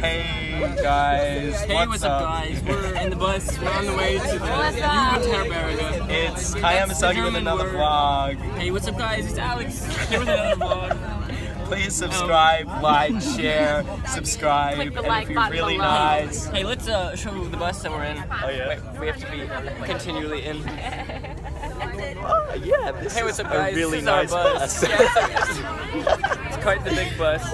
Hey guys, Hey, what's, what's up, guys? We're in the bus. We're on the way to the Jugendherberge. It's I am with another word. vlog. Hey, what's up, guys? It's Alex here with another vlog. Please subscribe, um, like, share, subscribe, and like if you're really below. nice. Hey, let's uh, show the bus that we're in. Oh yeah. Wait, we have to be continually in. Oh yeah. This Hey, what's up, guys? a really this our nice bus. bus. Yeah, it's, it's quite the big bus.